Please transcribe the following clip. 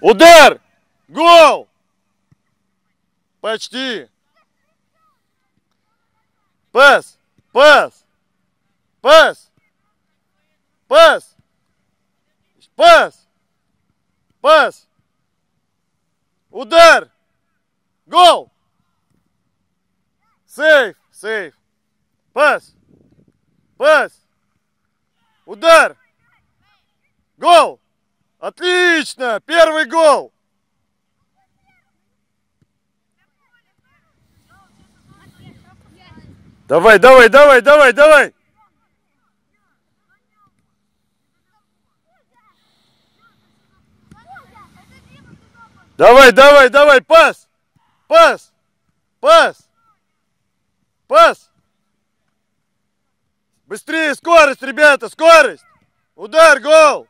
Удар! Гол! Почти! Пас! Пас! Пас! Пас! Пас! Пас! Удар! Гол! Сейф! Сейф! Пас! Пас! Удар! Гол! Отлично! Первый гол! Давай, давай, давай, давай, давай! Давай, давай, давай, пас! Пас! Пас! Пас! Быстрее, скорость, ребята, скорость! Удар, гол!